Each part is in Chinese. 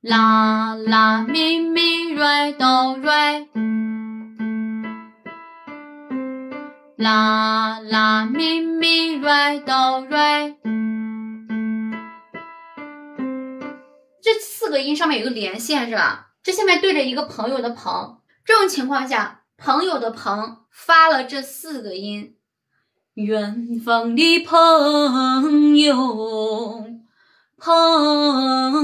啦啦咪咪瑞哆瑞，啦啦咪咪瑞哆瑞。这四个音上面有个连线是吧？这下面对着一个朋友的朋，这种情况下，朋友的朋发了这四个音。远方的朋友，朋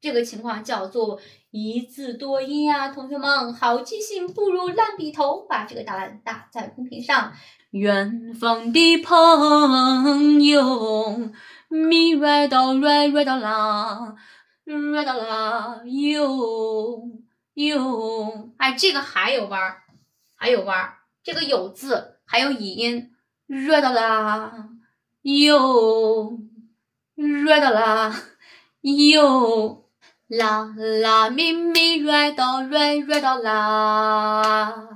这个情况叫做一字多音啊，同学们，好记性不如烂笔头，把这个答案打在公屏上。远方的朋友，咪瑞哆瑞瑞哆啦，瑞哆啦，哟哟，哎，这个还有弯儿，还有弯儿。这个有字还有乙音，热的啦，哟，热的啦，哟，啦啦咪咪，热到热，热到啦，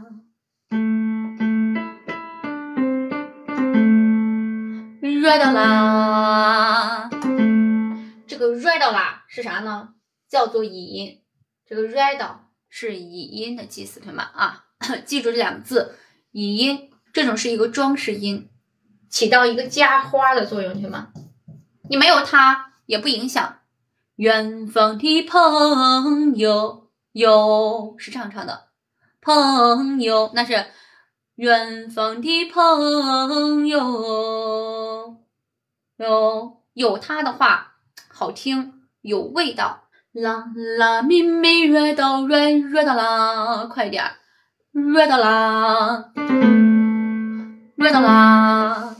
热到啦。这个热到啦是啥呢？叫做乙音。这个热到是乙音的记，同学们啊，记住这两个字。乙音这种是一个装饰音，起到一个加花的作用，同学们，你没有它也不影响。远方的朋友，有是这样唱的，朋友那是远方的朋友，有有它的话好听，有味道。啦啦咪咪瑞哆瑞瑞哆啦，快点儿。瑞哆啦，瑞哆啦，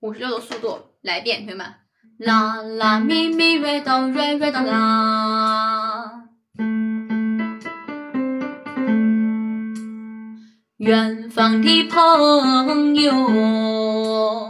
五十六的速度来一遍，同学们，啦啦咪咪瑞哆瑞瑞哆啦，远方的朋友。